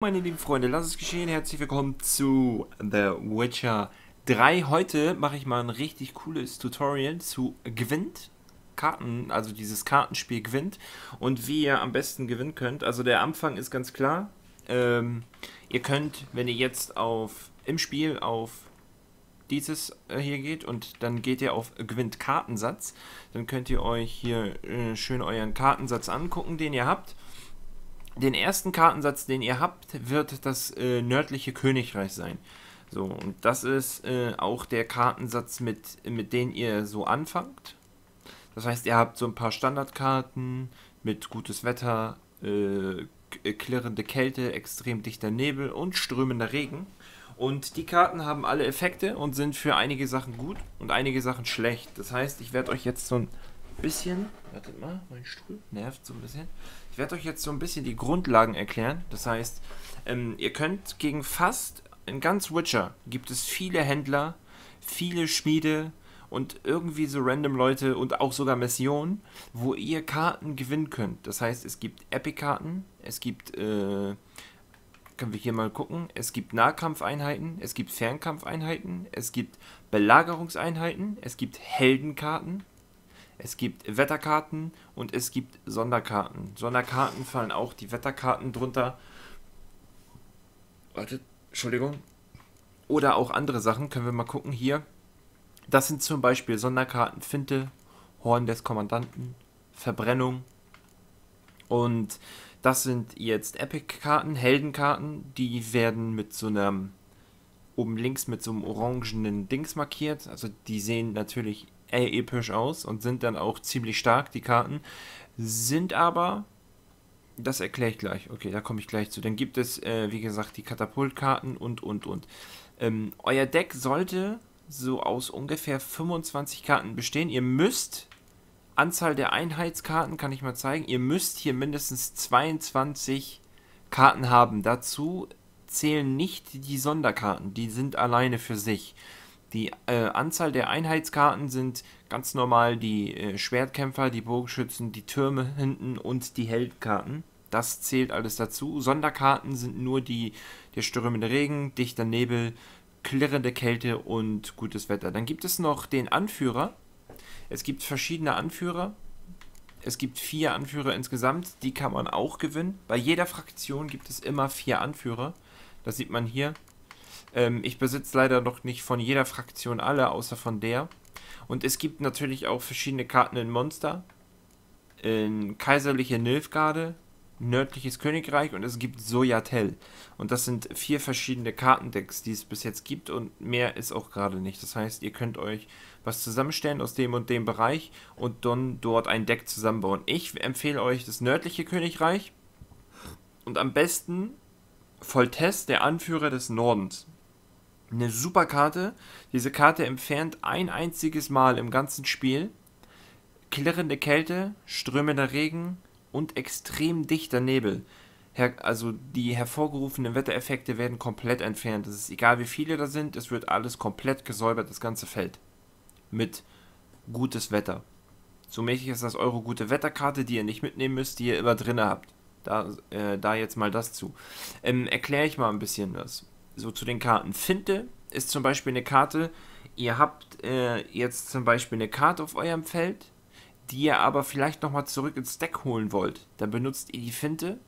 Meine lieben Freunde, lasst es geschehen. Herzlich willkommen zu The Witcher 3. Heute mache ich mal ein richtig cooles Tutorial zu Gwent. Karten, also dieses Kartenspiel Gwent und wie ihr am besten gewinnen könnt. Also der Anfang ist ganz klar. Ähm, ihr könnt, wenn ihr jetzt auf im Spiel auf dieses äh, hier geht und dann geht ihr auf Gwent Kartensatz, dann könnt ihr euch hier äh, schön euren Kartensatz angucken, den ihr habt den ersten Kartensatz, den ihr habt, wird das äh, nördliche Königreich sein. So, und das ist äh, auch der Kartensatz, mit, mit dem ihr so anfangt. Das heißt, ihr habt so ein paar Standardkarten mit gutes Wetter, äh, klirrende Kälte, extrem dichter Nebel und strömender Regen. Und die Karten haben alle Effekte und sind für einige Sachen gut und einige Sachen schlecht. Das heißt, ich werde euch jetzt so ein bisschen, wartet mal, mein Stuhl nervt so ein bisschen. Ich werde euch jetzt so ein bisschen die Grundlagen erklären. Das heißt, ähm, ihr könnt gegen fast, in ganz Witcher gibt es viele Händler, viele Schmiede und irgendwie so random Leute und auch sogar Missionen, wo ihr Karten gewinnen könnt. Das heißt, es gibt Epic-Karten, es gibt, äh, können wir hier mal gucken, es gibt Nahkampfeinheiten, es gibt Fernkampfeinheiten, es gibt Belagerungseinheiten, es gibt Heldenkarten, es gibt Wetterkarten und es gibt Sonderkarten. Sonderkarten fallen auch die Wetterkarten drunter. Warte, Entschuldigung. Oder auch andere Sachen, können wir mal gucken hier. Das sind zum Beispiel Sonderkarten Finte, Horn des Kommandanten, Verbrennung. Und das sind jetzt Epic-Karten, Heldenkarten. Die werden mit so einem oben links mit so einem orangenen Dings markiert. Also die sehen natürlich ey, episch aus und sind dann auch ziemlich stark, die Karten. Sind aber, das erkläre ich gleich, okay, da komme ich gleich zu. Dann gibt es, äh, wie gesagt, die Katapultkarten und, und, und. Ähm, euer Deck sollte so aus ungefähr 25 Karten bestehen. Ihr müsst, Anzahl der Einheitskarten kann ich mal zeigen, ihr müsst hier mindestens 22 Karten haben. Dazu zählen nicht die Sonderkarten, die sind alleine für sich. Die äh, Anzahl der Einheitskarten sind ganz normal die äh, Schwertkämpfer, die Bogenschützen, die Türme hinten und die Heldkarten. Das zählt alles dazu. Sonderkarten sind nur die der stürmende Regen, dichter Nebel, klirrende Kälte und gutes Wetter. Dann gibt es noch den Anführer. Es gibt verschiedene Anführer. Es gibt vier Anführer insgesamt, die kann man auch gewinnen. Bei jeder Fraktion gibt es immer vier Anführer. Das sieht man hier. Ähm, ich besitze leider noch nicht von jeder Fraktion alle, außer von der. Und es gibt natürlich auch verschiedene Karten in Monster, in kaiserliche Nilfgaarde, nördliches Königreich und es gibt Sojatel. Und das sind vier verschiedene Kartendecks, die es bis jetzt gibt und mehr ist auch gerade nicht. Das heißt, ihr könnt euch was zusammenstellen aus dem und dem Bereich und dann dort ein Deck zusammenbauen. Ich empfehle euch das nördliche Königreich und am besten Voltes, der Anführer des Nordens eine super Karte. Diese Karte entfernt ein einziges Mal im ganzen Spiel klirrende Kälte, strömender Regen und extrem dichter Nebel. Also die hervorgerufenen Wettereffekte werden komplett entfernt. Es ist egal, wie viele da sind, es wird alles komplett gesäubert, das ganze Feld. Mit gutes Wetter. So mäßig ist das eure gute Wetterkarte, die ihr nicht mitnehmen müsst, die ihr immer drin habt. Da, äh, da jetzt mal das zu. Ähm, Erkläre ich mal ein bisschen was so zu den Karten. Finte ist zum Beispiel eine Karte, ihr habt äh, jetzt zum Beispiel eine Karte auf eurem Feld, die ihr aber vielleicht nochmal zurück ins Deck holen wollt. Dann benutzt ihr die Finte,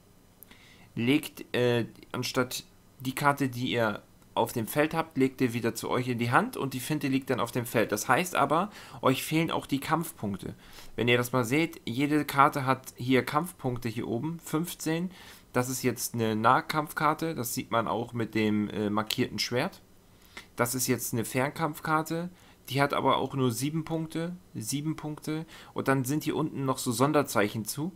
legt äh, anstatt die Karte, die ihr auf dem Feld habt, legt ihr wieder zu euch in die Hand und die Finte liegt dann auf dem Feld. Das heißt aber, euch fehlen auch die Kampfpunkte. Wenn ihr das mal seht, jede Karte hat hier Kampfpunkte hier oben, 15. Das ist jetzt eine Nahkampfkarte, das sieht man auch mit dem äh, markierten Schwert. Das ist jetzt eine Fernkampfkarte, die hat aber auch nur 7 Punkte, 7 Punkte. Und dann sind hier unten noch so Sonderzeichen zu,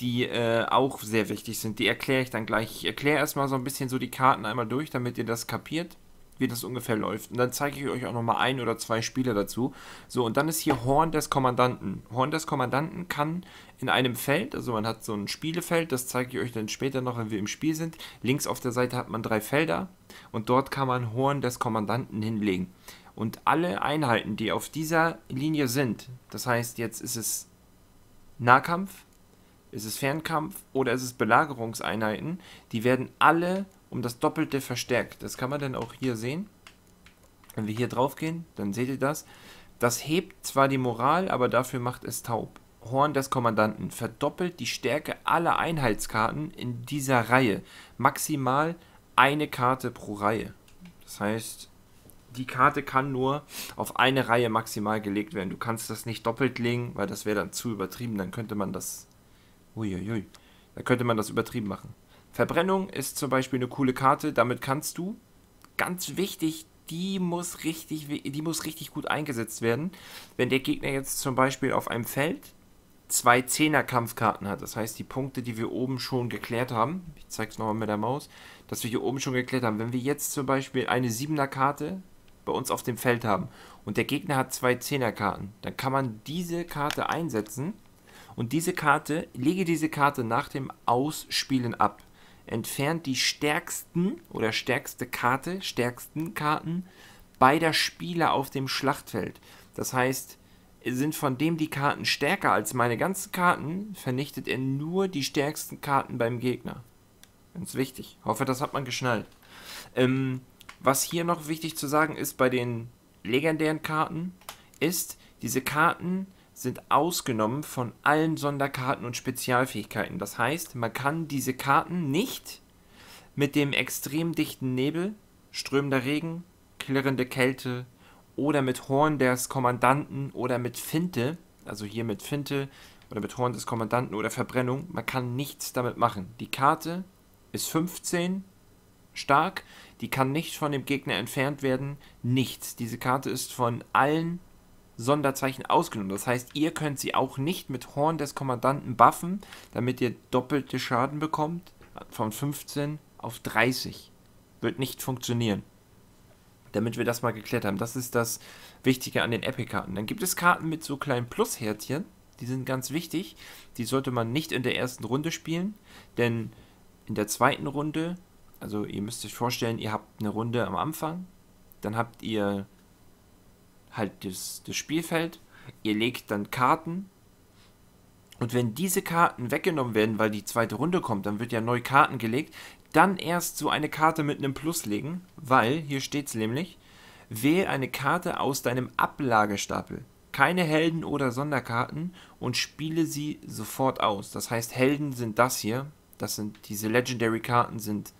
die äh, auch sehr wichtig sind. Die erkläre ich dann gleich. Ich erkläre erstmal so ein bisschen so die Karten einmal durch, damit ihr das kapiert wie das ungefähr läuft. Und dann zeige ich euch auch nochmal ein oder zwei Spiele dazu. So, und dann ist hier Horn des Kommandanten. Horn des Kommandanten kann in einem Feld, also man hat so ein Spielefeld, das zeige ich euch dann später noch, wenn wir im Spiel sind. Links auf der Seite hat man drei Felder und dort kann man Horn des Kommandanten hinlegen. Und alle Einheiten, die auf dieser Linie sind, das heißt, jetzt ist es Nahkampf, ist es Fernkampf oder ist es Belagerungseinheiten, die werden alle um das Doppelte verstärkt. Das kann man dann auch hier sehen. Wenn wir hier drauf gehen, dann seht ihr das. Das hebt zwar die Moral, aber dafür macht es taub. Horn des Kommandanten verdoppelt die Stärke aller Einheitskarten in dieser Reihe. Maximal eine Karte pro Reihe. Das heißt, die Karte kann nur auf eine Reihe maximal gelegt werden. Du kannst das nicht doppelt legen, weil das wäre dann zu übertrieben. Dann könnte man das. Uiuiui. Da könnte man das übertrieben machen. Verbrennung ist zum Beispiel eine coole Karte. Damit kannst du, ganz wichtig, die muss richtig, die muss richtig gut eingesetzt werden. Wenn der Gegner jetzt zum Beispiel auf einem Feld zwei Zehner-Kampfkarten hat, das heißt die Punkte, die wir oben schon geklärt haben, ich zeige es nochmal mit der Maus, dass wir hier oben schon geklärt haben. Wenn wir jetzt zum Beispiel eine Siebener-Karte bei uns auf dem Feld haben und der Gegner hat zwei Zehner-Karten, dann kann man diese Karte einsetzen und diese Karte, lege diese Karte nach dem Ausspielen ab. Entfernt die stärksten oder stärkste Karte, stärksten Karten beider Spieler auf dem Schlachtfeld. Das heißt, sind von dem die Karten stärker als meine ganzen Karten, vernichtet er nur die stärksten Karten beim Gegner. Ganz wichtig. Hoffe, das hat man geschnallt. Ähm, was hier noch wichtig zu sagen ist bei den legendären Karten, ist, diese Karten sind ausgenommen von allen Sonderkarten und Spezialfähigkeiten. Das heißt, man kann diese Karten nicht mit dem extrem dichten Nebel, strömender Regen, klirrende Kälte oder mit Horn des Kommandanten oder mit Finte, also hier mit Finte oder mit Horn des Kommandanten oder Verbrennung, man kann nichts damit machen. Die Karte ist 15 stark, die kann nicht von dem Gegner entfernt werden, nichts. Diese Karte ist von allen Sonderzeichen ausgenommen. Das heißt, ihr könnt sie auch nicht mit Horn des Kommandanten buffen, damit ihr doppelte Schaden bekommt, von 15 auf 30. Wird nicht funktionieren. Damit wir das mal geklärt haben. Das ist das Wichtige an den Epic-Karten. Dann gibt es Karten mit so kleinen Plushärtchen. Die sind ganz wichtig. Die sollte man nicht in der ersten Runde spielen, denn in der zweiten Runde, also ihr müsst euch vorstellen, ihr habt eine Runde am Anfang, dann habt ihr halt das, das Spielfeld, ihr legt dann Karten und wenn diese Karten weggenommen werden, weil die zweite Runde kommt, dann wird ja neu Karten gelegt, dann erst so eine Karte mit einem Plus legen, weil, hier steht es nämlich, wähle eine Karte aus deinem Ablagestapel. Keine Helden oder Sonderkarten und spiele sie sofort aus. Das heißt, Helden sind das hier. Das sind diese Legendary-Karten, sind,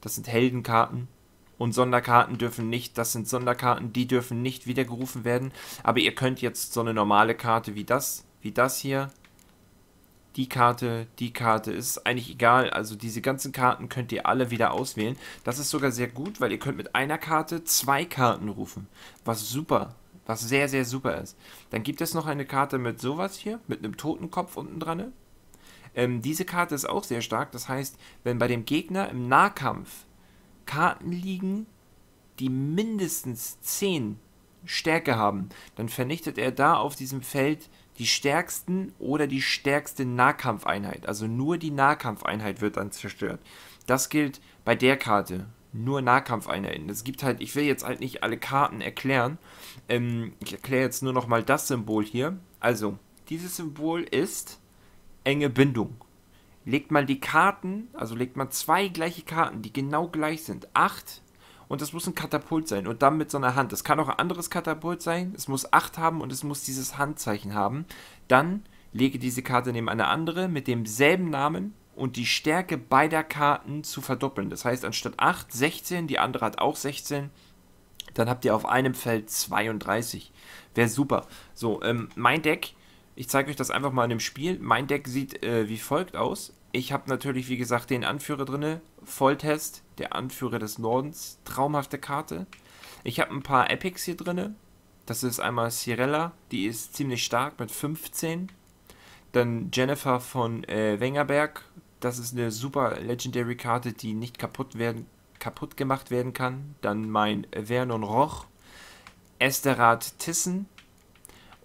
das sind Heldenkarten. Und Sonderkarten dürfen nicht, das sind Sonderkarten, die dürfen nicht wiedergerufen werden. Aber ihr könnt jetzt so eine normale Karte wie das, wie das hier, die Karte, die Karte, ist eigentlich egal. Also diese ganzen Karten könnt ihr alle wieder auswählen. Das ist sogar sehr gut, weil ihr könnt mit einer Karte zwei Karten rufen. Was super, was sehr, sehr super ist. Dann gibt es noch eine Karte mit sowas hier, mit einem Totenkopf unten dran. Ähm, diese Karte ist auch sehr stark. Das heißt, wenn bei dem Gegner im Nahkampf Karten liegen, die mindestens 10 Stärke haben, dann vernichtet er da auf diesem Feld die stärksten oder die stärkste Nahkampfeinheit. Also nur die Nahkampfeinheit wird dann zerstört. Das gilt bei der Karte. Nur Nahkampfeinheiten. Es gibt halt, ich will jetzt halt nicht alle Karten erklären. Ähm, ich erkläre jetzt nur noch mal das Symbol hier. Also, dieses Symbol ist enge Bindung legt man die Karten, also legt man zwei gleiche Karten, die genau gleich sind, acht, und das muss ein Katapult sein und dann mit so einer Hand. Es kann auch ein anderes Katapult sein, es muss acht haben und es muss dieses Handzeichen haben. Dann lege diese Karte neben eine andere mit demselben Namen und die Stärke beider Karten zu verdoppeln. Das heißt, anstatt 8, 16, die andere hat auch 16, dann habt ihr auf einem Feld 32. Wäre super. So, ähm, mein Deck ich zeige euch das einfach mal in dem Spiel. Mein Deck sieht äh, wie folgt aus. Ich habe natürlich, wie gesagt, den Anführer drin. Volltest, der Anführer des Nordens. Traumhafte Karte. Ich habe ein paar Epics hier drin. Das ist einmal Cirella, die ist ziemlich stark mit 15. Dann Jennifer von äh, Wengerberg. Das ist eine super Legendary Karte, die nicht kaputt, werden, kaputt gemacht werden kann. Dann mein Vernon Roch. Esterat Tissen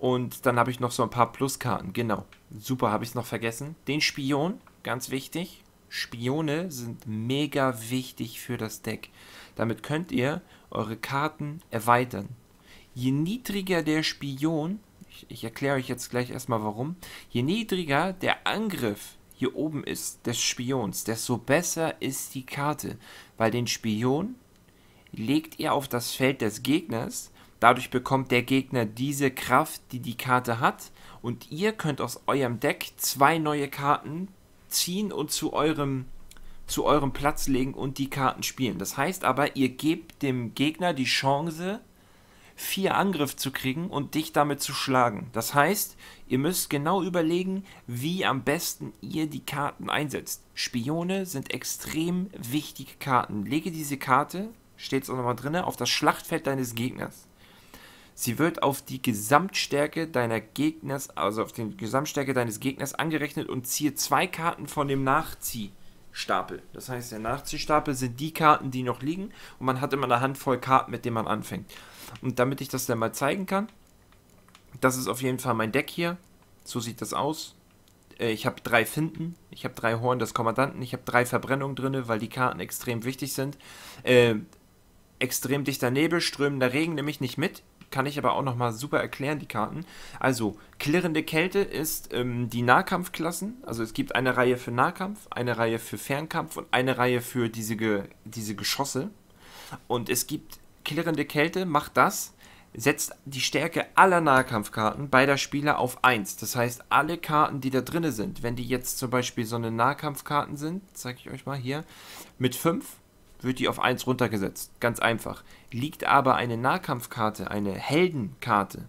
und dann habe ich noch so ein paar Pluskarten. Genau. Super, habe ich es noch vergessen. Den Spion, ganz wichtig. Spione sind mega wichtig für das Deck. Damit könnt ihr eure Karten erweitern. Je niedriger der Spion, ich, ich erkläre euch jetzt gleich erstmal warum, je niedriger der Angriff, hier oben ist, des Spions, desto besser ist die Karte. Weil den Spion legt ihr auf das Feld des Gegners. Dadurch bekommt der Gegner diese Kraft, die die Karte hat. Und ihr könnt aus eurem Deck zwei neue Karten ziehen und zu eurem, zu eurem Platz legen und die Karten spielen. Das heißt aber, ihr gebt dem Gegner die Chance, vier Angriff zu kriegen und dich damit zu schlagen. Das heißt, ihr müsst genau überlegen, wie am besten ihr die Karten einsetzt. Spione sind extrem wichtige Karten. Lege diese Karte, steht es auch nochmal drin, auf das Schlachtfeld deines Gegners. Sie wird auf die Gesamtstärke deiner Gegners, also auf die Gesamtstärke deines Gegners angerechnet und ziehe zwei Karten von dem Nachziehstapel. Das heißt, der Nachziehstapel sind die Karten, die noch liegen und man hat immer eine Handvoll Karten, mit denen man anfängt. Und damit ich das dann mal zeigen kann, das ist auf jeden Fall mein Deck hier. So sieht das aus. Äh, ich habe drei Finden, ich habe drei Horn des Kommandanten, ich habe drei Verbrennungen drin, weil die Karten extrem wichtig sind. Äh, extrem dichter Nebel, strömender Regen nehme ich nicht mit. Kann ich aber auch nochmal super erklären, die Karten. Also, klirrende Kälte ist ähm, die Nahkampfklassen. Also es gibt eine Reihe für Nahkampf, eine Reihe für Fernkampf und eine Reihe für diese, Ge diese Geschosse. Und es gibt klirrende Kälte macht das, setzt die Stärke aller Nahkampfkarten beider Spieler auf 1. Das heißt, alle Karten, die da drin sind, wenn die jetzt zum Beispiel so eine Nahkampfkarten sind, zeige ich euch mal hier, mit 5 wird die auf 1 runtergesetzt. Ganz einfach. Liegt aber eine Nahkampfkarte, eine Heldenkarte,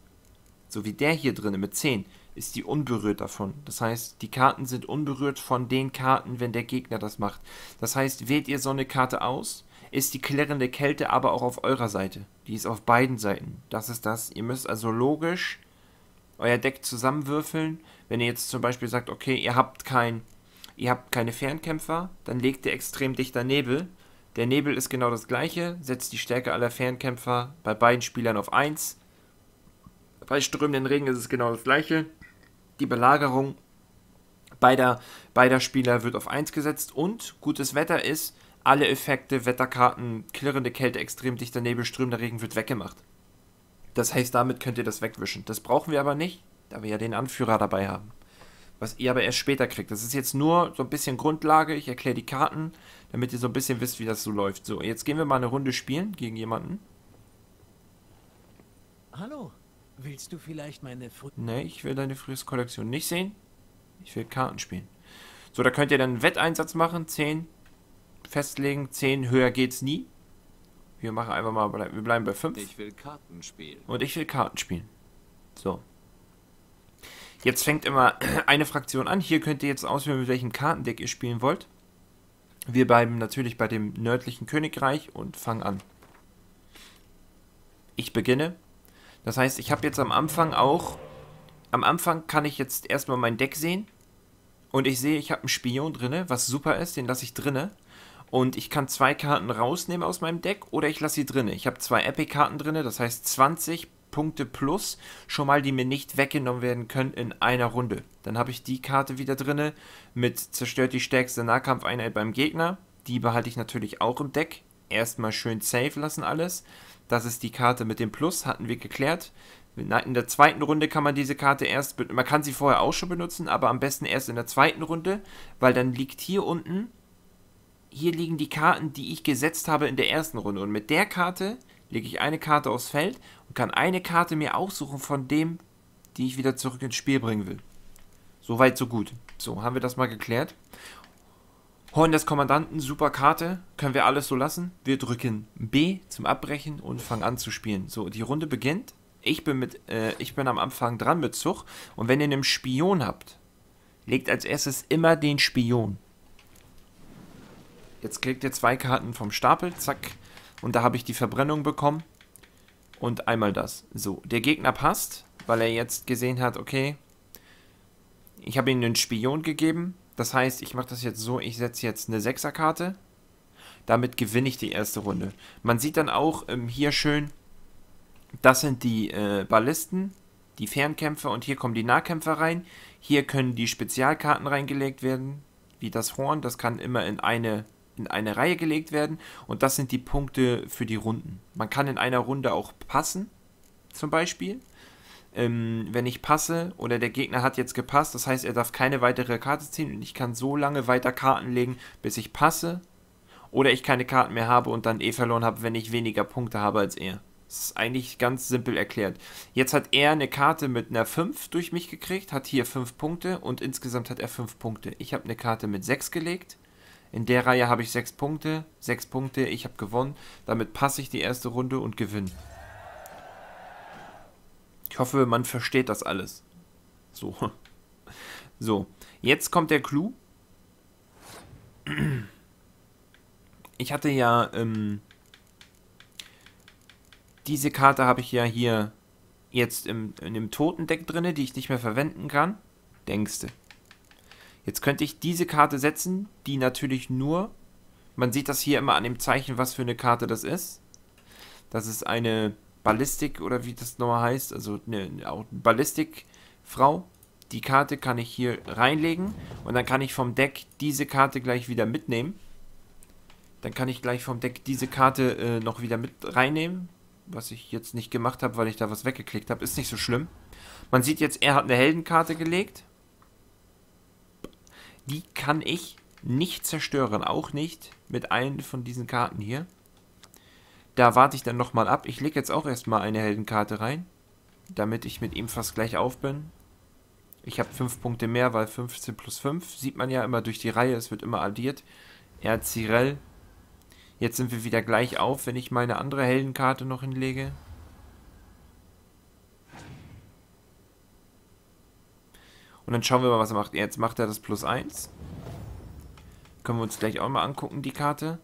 so wie der hier drin mit 10, ist die unberührt davon. Das heißt, die Karten sind unberührt von den Karten, wenn der Gegner das macht. Das heißt, wählt ihr so eine Karte aus, ist die klirrende Kälte aber auch auf eurer Seite. Die ist auf beiden Seiten. Das ist das. Ihr müsst also logisch euer Deck zusammenwürfeln. Wenn ihr jetzt zum Beispiel sagt, okay, ihr habt kein, ihr habt keine Fernkämpfer, dann legt ihr extrem dichter Nebel. Der Nebel ist genau das gleiche, setzt die Stärke aller Fernkämpfer bei beiden Spielern auf 1. Bei strömenden Regen ist es genau das gleiche. Die Belagerung beider, beider Spieler wird auf 1 gesetzt und gutes Wetter ist, alle Effekte, Wetterkarten, klirrende Kälte, extrem dichter Nebel, strömender Regen wird weggemacht. Das heißt, damit könnt ihr das wegwischen. Das brauchen wir aber nicht, da wir ja den Anführer dabei haben. Was ihr aber erst später kriegt. Das ist jetzt nur so ein bisschen Grundlage. Ich erkläre die Karten, damit ihr so ein bisschen wisst, wie das so läuft. So, jetzt gehen wir mal eine Runde spielen gegen jemanden. Hallo, willst du vielleicht meine Fr Nee, ich will deine früheste Kollektion nicht sehen. Ich will Karten spielen. So, da könnt ihr dann einen Wetteinsatz machen. 10, festlegen. 10 höher geht's nie. Wir machen einfach mal, wir bleiben bei 5. Ich will Karten spielen. Und ich will Karten spielen. So. Jetzt fängt immer eine Fraktion an. Hier könnt ihr jetzt auswählen, mit welchem Kartendeck ihr spielen wollt. Wir bleiben natürlich bei dem nördlichen Königreich und fangen an. Ich beginne. Das heißt, ich habe jetzt am Anfang auch. Am Anfang kann ich jetzt erstmal mein Deck sehen. Und ich sehe, ich habe einen Spion drinne, was super ist, den lasse ich drinne. Und ich kann zwei Karten rausnehmen aus meinem Deck oder ich lasse sie drin. Ich habe zwei Epic-Karten drin, das heißt 20 Punkte plus, schon mal, die mir nicht weggenommen werden können in einer Runde. Dann habe ich die Karte wieder drin mit zerstört die stärkste Nahkampfeinheit beim Gegner. Die behalte ich natürlich auch im Deck. Erstmal schön safe lassen alles. Das ist die Karte mit dem Plus, hatten wir geklärt. In der zweiten Runde kann man diese Karte erst, man kann sie vorher auch schon benutzen, aber am besten erst in der zweiten Runde, weil dann liegt hier unten hier liegen die Karten, die ich gesetzt habe in der ersten Runde. Und mit der Karte lege ich eine Karte aufs Feld und kann eine Karte mir aussuchen von dem, die ich wieder zurück ins Spiel bringen will. Soweit, so gut. So, haben wir das mal geklärt. Horn des Kommandanten, super Karte. Können wir alles so lassen. Wir drücken B zum Abbrechen und fangen an zu spielen. So, die Runde beginnt. Ich bin, mit, äh, ich bin am Anfang dran mit Zug. Und wenn ihr einen Spion habt, legt als erstes immer den Spion. Jetzt kriegt ihr zwei Karten vom Stapel, zack. Und da habe ich die Verbrennung bekommen. Und einmal das. So, der Gegner passt, weil er jetzt gesehen hat, okay, ich habe ihm einen Spion gegeben. Das heißt, ich mache das jetzt so, ich setze jetzt eine Sechserkarte. Damit gewinne ich die erste Runde. Man sieht dann auch ähm, hier schön, das sind die äh, Ballisten, die Fernkämpfer und hier kommen die Nahkämpfer rein. Hier können die Spezialkarten reingelegt werden, wie das Horn. Das kann immer in eine in eine Reihe gelegt werden und das sind die Punkte für die Runden. Man kann in einer Runde auch passen, zum Beispiel. ähm, wenn ich passe oder der Gegner hat jetzt gepasst, das heißt, er darf keine weitere Karte ziehen und ich kann so lange weiter Karten legen, bis ich passe oder ich keine Karten mehr habe und dann eh verloren habe, wenn ich weniger Punkte habe als er. Das ist eigentlich ganz simpel erklärt. Jetzt hat er eine Karte mit einer 5 durch mich gekriegt, hat hier 5 Punkte und insgesamt hat er 5 Punkte. Ich habe eine Karte mit 6 gelegt. In der Reihe habe ich 6 Punkte. 6 Punkte, ich habe gewonnen. Damit passe ich die erste Runde und gewinne. Ich hoffe, man versteht das alles. So. So. Jetzt kommt der Clou. Ich hatte ja ähm, diese Karte habe ich ja hier jetzt im, in dem Totendeck drin, die ich nicht mehr verwenden kann. Denkste. Jetzt könnte ich diese Karte setzen, die natürlich nur, man sieht das hier immer an dem Zeichen, was für eine Karte das ist. Das ist eine Ballistik oder wie das nochmal heißt, also eine, eine Ballistikfrau. Die Karte kann ich hier reinlegen und dann kann ich vom Deck diese Karte gleich wieder mitnehmen. Dann kann ich gleich vom Deck diese Karte äh, noch wieder mit reinnehmen was ich jetzt nicht gemacht habe, weil ich da was weggeklickt habe. Ist nicht so schlimm. Man sieht jetzt, er hat eine Heldenkarte gelegt. Die kann ich nicht zerstören. Auch nicht mit einen von diesen Karten hier. Da warte ich dann nochmal ab. Ich lege jetzt auch erstmal eine Heldenkarte rein. Damit ich mit ihm fast gleich auf bin. Ich habe 5 Punkte mehr, weil 15 plus 5 sieht man ja immer durch die Reihe. Es wird immer addiert. Er hat Cyrell Jetzt sind wir wieder gleich auf, wenn ich meine andere Heldenkarte noch hinlege. Und dann schauen wir mal, was er macht. Jetzt macht er das plus 1. Können wir uns gleich auch mal angucken, die Karte.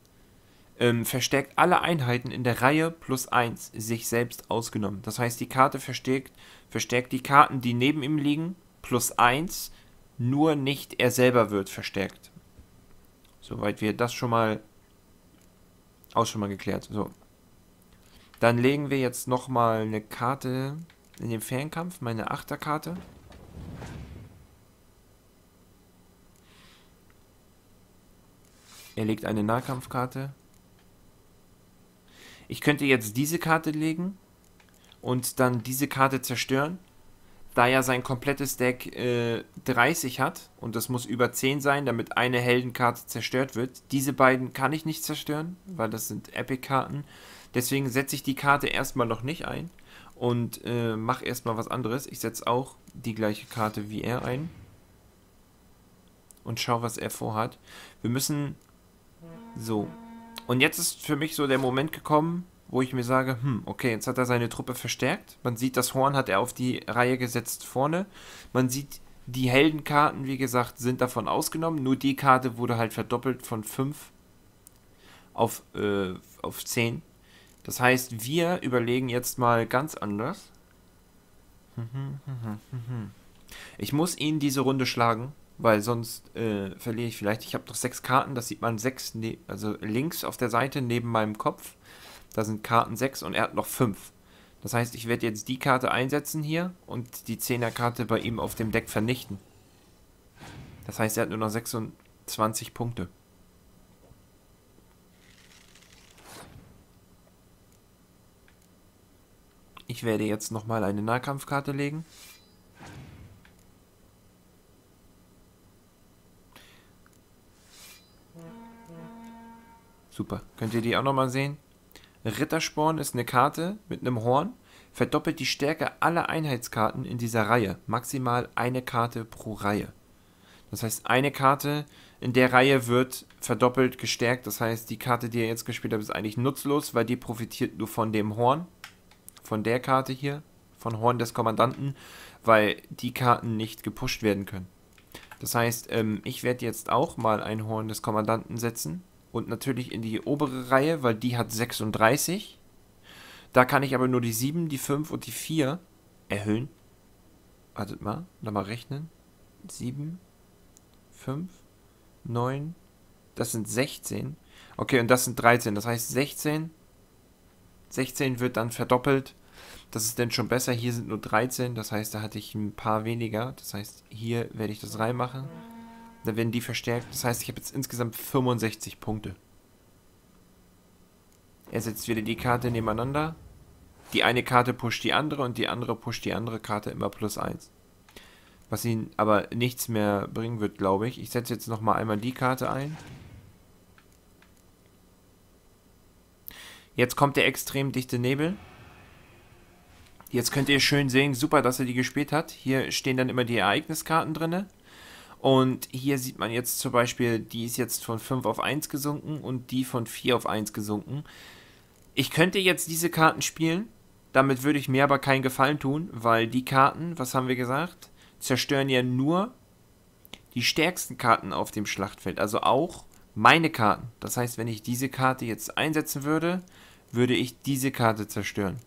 Ähm, verstärkt alle Einheiten in der Reihe plus 1, sich selbst ausgenommen. Das heißt, die Karte verstärkt, verstärkt die Karten, die neben ihm liegen, plus 1, nur nicht er selber wird verstärkt. Soweit wir das schon mal auch schon mal geklärt. So. Dann legen wir jetzt nochmal eine Karte in den Fernkampf, meine Achterkarte. Er legt eine Nahkampfkarte. Ich könnte jetzt diese Karte legen und dann diese Karte zerstören da ja sein komplettes Deck äh, 30 hat und das muss über 10 sein, damit eine Heldenkarte zerstört wird. Diese beiden kann ich nicht zerstören, weil das sind Epic-Karten. Deswegen setze ich die Karte erstmal noch nicht ein und äh, mache erstmal was anderes. Ich setze auch die gleiche Karte wie er ein und schaue, was er vorhat. Wir müssen so. Und jetzt ist für mich so der Moment gekommen, wo ich mir sage, hm, okay, jetzt hat er seine Truppe verstärkt. Man sieht, das Horn hat er auf die Reihe gesetzt vorne. Man sieht, die Heldenkarten, wie gesagt, sind davon ausgenommen. Nur die Karte wurde halt verdoppelt von 5 auf, äh, auf 10. Das heißt, wir überlegen jetzt mal ganz anders. Ich muss ihn diese Runde schlagen, weil sonst äh, verliere ich vielleicht. Ich habe noch sechs Karten, das sieht man sechs, ne also links auf der Seite neben meinem Kopf. Da sind Karten 6 und er hat noch 5. Das heißt, ich werde jetzt die Karte einsetzen hier und die 10er Karte bei ihm auf dem Deck vernichten. Das heißt, er hat nur noch 26 Punkte. Ich werde jetzt nochmal eine Nahkampfkarte legen. Super. Könnt ihr die auch nochmal sehen? Rittersporn ist eine Karte mit einem Horn, verdoppelt die Stärke aller Einheitskarten in dieser Reihe. Maximal eine Karte pro Reihe. Das heißt, eine Karte in der Reihe wird verdoppelt gestärkt. Das heißt, die Karte, die ihr jetzt gespielt habt, ist eigentlich nutzlos, weil die profitiert nur von dem Horn. Von der Karte hier. Von Horn des Kommandanten. Weil die Karten nicht gepusht werden können. Das heißt, ähm, ich werde jetzt auch mal ein Horn des Kommandanten setzen und natürlich in die obere Reihe, weil die hat 36. Da kann ich aber nur die 7, die 5 und die 4 erhöhen. Wartet mal, nochmal rechnen. 7, 5, 9, das sind 16. Okay, und das sind 13. Das heißt 16. 16 wird dann verdoppelt. Das ist denn schon besser. Hier sind nur 13. Das heißt, da hatte ich ein paar weniger. Das heißt, hier werde ich das reinmachen. Dann werden die verstärkt. Das heißt, ich habe jetzt insgesamt 65 Punkte. Er setzt wieder die Karte nebeneinander. die eine Karte pusht die andere und die andere pusht die andere Karte immer plus 1. Was ihnen aber nichts mehr bringen wird, glaube ich. Ich setze jetzt nochmal einmal die Karte ein. Jetzt kommt der extrem dichte Nebel. Jetzt könnt ihr schön sehen, super, dass er die gespielt hat. Hier stehen dann immer die Ereigniskarten drin. Und hier sieht man jetzt zum Beispiel, die ist jetzt von 5 auf 1 gesunken und die von 4 auf 1 gesunken. Ich könnte jetzt diese Karten spielen, damit würde ich mir aber keinen Gefallen tun, weil die Karten, was haben wir gesagt, zerstören ja nur die stärksten Karten auf dem Schlachtfeld, also auch meine Karten. Das heißt, wenn ich diese Karte jetzt einsetzen würde, würde ich diese Karte zerstören.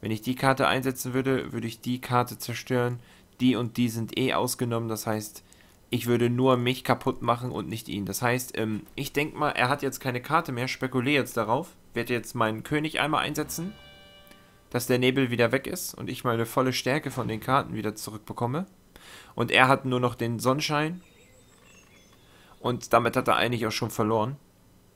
Wenn ich die Karte einsetzen würde, würde ich die Karte zerstören. Die und die sind eh ausgenommen. Das heißt, ich würde nur mich kaputt machen und nicht ihn. Das heißt, ähm, ich denke mal, er hat jetzt keine Karte mehr. Spekuliere jetzt darauf. Werde jetzt meinen König einmal einsetzen. Dass der Nebel wieder weg ist und ich meine volle Stärke von den Karten wieder zurückbekomme. Und er hat nur noch den Sonnenschein. Und damit hat er eigentlich auch schon verloren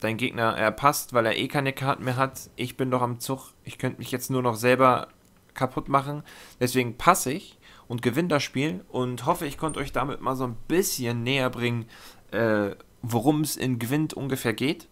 dein Gegner, er passt, weil er eh keine Karten mehr hat. Ich bin doch am Zug. Ich könnte mich jetzt nur noch selber kaputt machen. Deswegen passe ich und gewinne das Spiel und hoffe, ich konnte euch damit mal so ein bisschen näher bringen, äh, worum es in Gewinn ungefähr geht.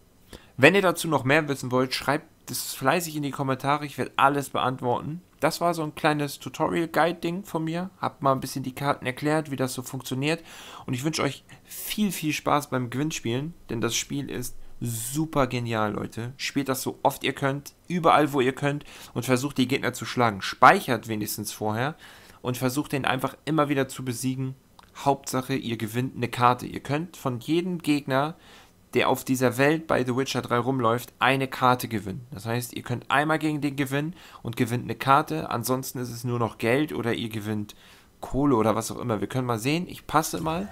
Wenn ihr dazu noch mehr wissen wollt, schreibt das fleißig in die Kommentare. Ich werde alles beantworten. Das war so ein kleines Tutorial-Guide-Ding von mir. Hab mal ein bisschen die Karten erklärt, wie das so funktioniert. Und ich wünsche euch viel, viel Spaß beim Gewinnspielen, denn das Spiel ist super genial, Leute. Spielt das so oft ihr könnt, überall wo ihr könnt und versucht die Gegner zu schlagen. Speichert wenigstens vorher und versucht den einfach immer wieder zu besiegen. Hauptsache, ihr gewinnt eine Karte. Ihr könnt von jedem Gegner, der auf dieser Welt bei The Witcher 3 rumläuft, eine Karte gewinnen. Das heißt, ihr könnt einmal gegen den gewinnen und gewinnt eine Karte. Ansonsten ist es nur noch Geld oder ihr gewinnt Kohle oder was auch immer. Wir können mal sehen. Ich passe mal.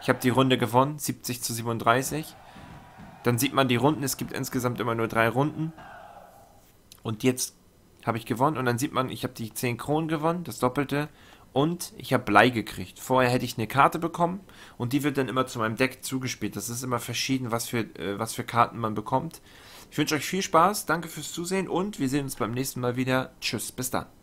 Ich habe die Runde gewonnen, 70 zu 37. Dann sieht man die Runden, es gibt insgesamt immer nur drei Runden. Und jetzt habe ich gewonnen und dann sieht man, ich habe die 10 Kronen gewonnen, das Doppelte. Und ich habe Blei gekriegt. Vorher hätte ich eine Karte bekommen und die wird dann immer zu meinem Deck zugespielt. Das ist immer verschieden, was für, äh, was für Karten man bekommt. Ich wünsche euch viel Spaß, danke fürs Zusehen und wir sehen uns beim nächsten Mal wieder. Tschüss, bis dann.